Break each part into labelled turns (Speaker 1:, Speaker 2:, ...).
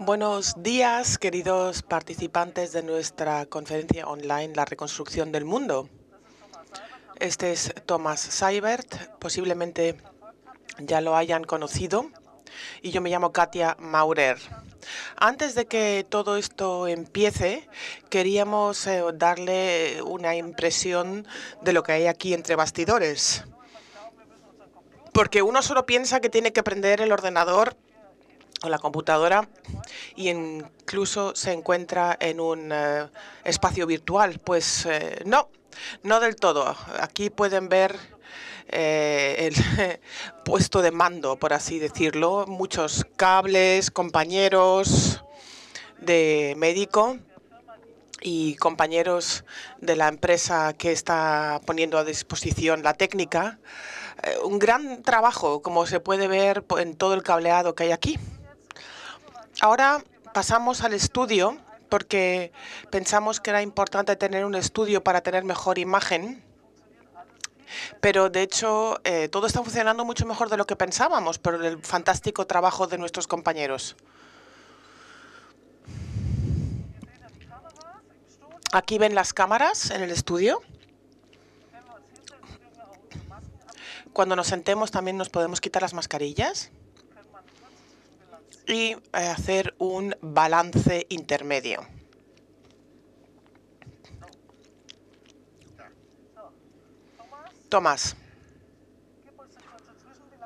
Speaker 1: Buenos días, queridos participantes de nuestra conferencia online La reconstrucción del mundo. Este es Thomas Seibert, posiblemente ya lo hayan conocido, y yo me llamo Katia Maurer. Antes de que todo esto empiece, queríamos eh, darle una impresión de lo que hay aquí entre bastidores. Porque uno solo piensa que tiene que prender el ordenador o la computadora y incluso se encuentra en un eh, espacio virtual. Pues eh, no, no del todo. Aquí pueden ver eh, el puesto de mando, por así decirlo. Muchos cables, compañeros de médico y compañeros de la empresa que está poniendo a disposición la técnica. un gran trabajo, como se puede ver en todo el cableado que hay aquí. Ahora pasamos al estudio porque pensamos que era importante tener un estudio para tener mejor imagen. Pero de hecho, eh, todo está funcionando mucho mejor de lo que pensábamos por el fantástico trabajo de nuestros compañeros. Aquí ven las cámaras en el estudio. Cuando nos sentemos también nos podemos quitar las mascarillas y eh, hacer un balance intermedio. Tomás.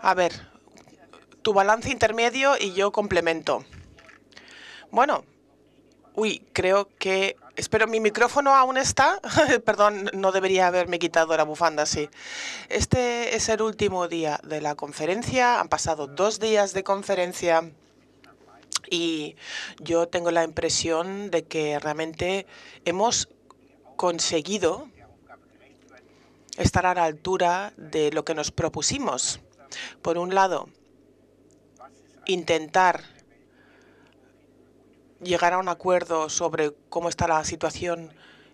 Speaker 1: A ver, tu balance intermedio y yo complemento. Bueno, uy, creo que... Espero, ¿mi micrófono aún está? Perdón, no debería haberme quitado la bufanda, sí. Este es el último día de la conferencia. Han pasado dos días de conferencia y yo tengo la impresión de que realmente hemos conseguido estar a la altura de lo que nos propusimos. Por un lado, intentar llegar a un acuerdo sobre cómo está la situación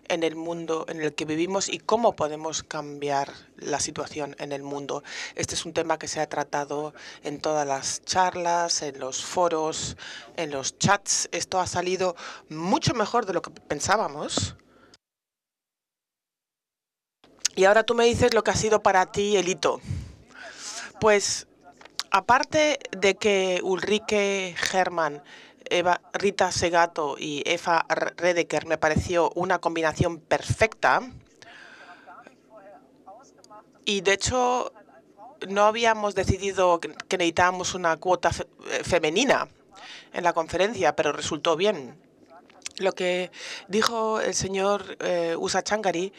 Speaker 1: en el mundo en el que vivimos y cómo podemos cambiar la situación en el mundo. Este es un tema que se ha tratado en todas las charlas, en los foros, en los chats. Esto ha salido mucho mejor de lo que pensábamos. Y ahora tú me dices lo que ha sido para ti el hito. Pues aparte de que Ulrike Hermann Eva, Rita Segato y Eva Redeker me pareció una combinación perfecta. Y de hecho, no habíamos decidido que necesitábamos una cuota eh, femenina en la conferencia, pero resultó bien. Lo que dijo el señor eh, Usa Changari,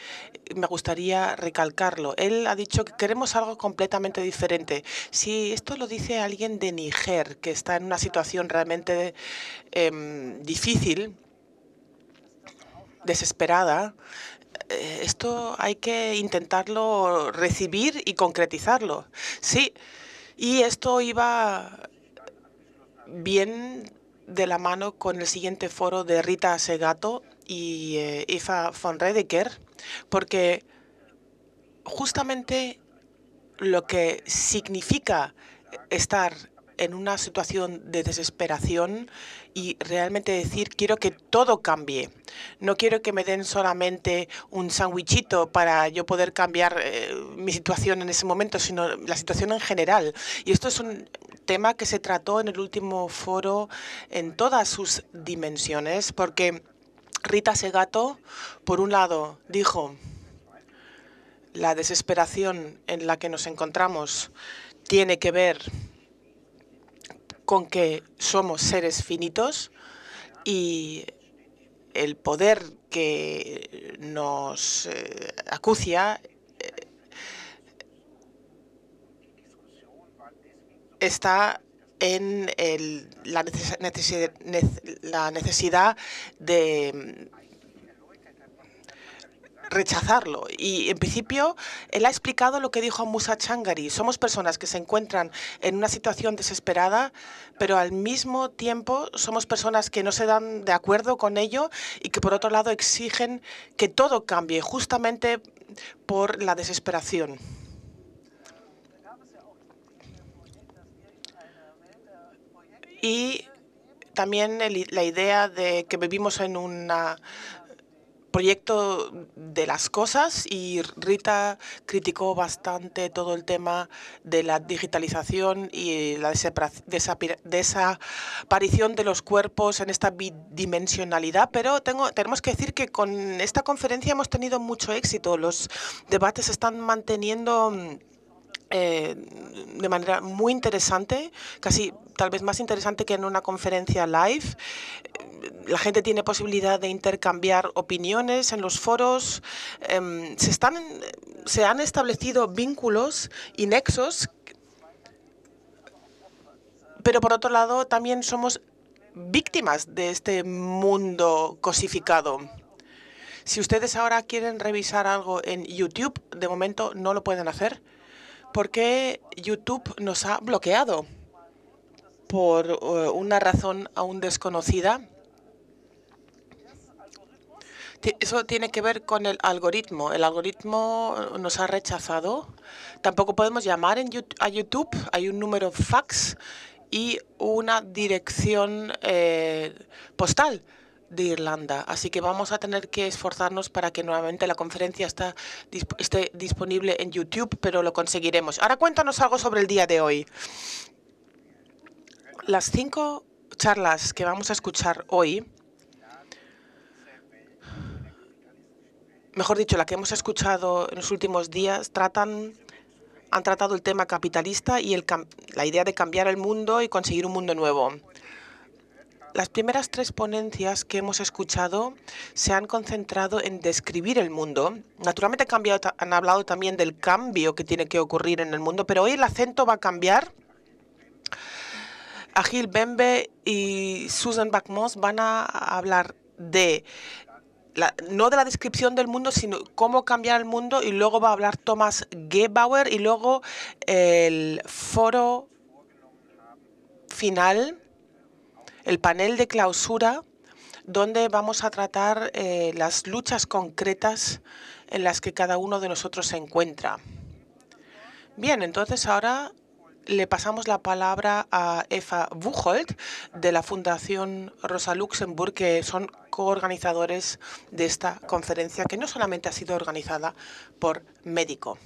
Speaker 1: me gustaría recalcarlo. Él ha dicho que queremos algo completamente diferente. Si esto lo dice alguien de Niger, que está en una situación realmente em, difícil, desesperada, eh, esto hay que intentarlo recibir y concretizarlo. Sí, y esto iba bien de la mano con el siguiente foro de Rita Segato y eh, Eva von Redeker, porque justamente lo que significa estar en una situación de desesperación y realmente decir quiero que todo cambie. No quiero que me den solamente un sandwichito para yo poder cambiar eh, mi situación en ese momento, sino la situación en general. Y esto es un tema que se trató en el último foro en todas sus dimensiones, porque Rita Segato, por un lado, dijo la desesperación en la que nos encontramos tiene que ver con que somos seres finitos y el poder que nos eh, acucia eh, está en la, necesidad de rechazarlo. Y en principio, él ha explicado lo que dijo Musa Changari. Somos personas que se encuentran en una situación desesperada, pero al mismo tiempo somos personas que no se dan de acuerdo con ello y que por otro lado exigen que todo cambie justamente por la desesperación. Y también la idea de que vivimos en un proyecto de las cosas y Rita criticó bastante todo el tema de la digitalización y la desaparición de los cuerpos en esta bidimensionalidad, pero tengo, tenemos que decir que con esta conferencia hemos tenido mucho éxito. Los debates se están manteniendo eh, de manera muy interesante, casi tal vez más interesante que en una conferencia live. La gente tiene posibilidad de intercambiar opiniones en los foros. Em, se, están, se han establecido vínculos y nexos, pero por otro lado también somos víctimas de este mundo cosificado. Si ustedes ahora quieren revisar algo en YouTube, de momento no lo pueden hacer porque YouTube nos ha bloqueado por eh, una razón aún desconocida. Eso tiene que ver con el algoritmo. El algoritmo nos ha rechazado. Tampoco podemos llamar a YouTube. Hay un número fax y una dirección eh, postal de Irlanda. Así que vamos a tener que esforzarnos para que nuevamente la conferencia esté disponible en YouTube, pero lo conseguiremos. Ahora cuéntanos algo sobre el día de hoy. Las cinco charlas que vamos a escuchar hoy, mejor dicho, la que hemos escuchado en los últimos días, tratan han tratado el tema capitalista y el, la idea de cambiar el mundo y conseguir un mundo nuevo. Las primeras tres ponencias que hemos escuchado se han concentrado en describir el mundo. Naturalmente han hablado también del cambio que tiene que ocurrir en el mundo, pero hoy el acento va a cambiar. Agil Bembe y Susan Backmoss van a hablar de no de la descripción del mundo, sino cómo cambiar el mundo. Y luego va a hablar Thomas Gebauer y luego el foro final el panel de clausura donde vamos a tratar eh, las luchas concretas en las que cada uno de nosotros se encuentra. Bien, entonces ahora le pasamos la palabra a Eva Buchholz de la Fundación Rosa Luxemburg, que son coorganizadores de esta conferencia, que no solamente ha sido organizada por Médico.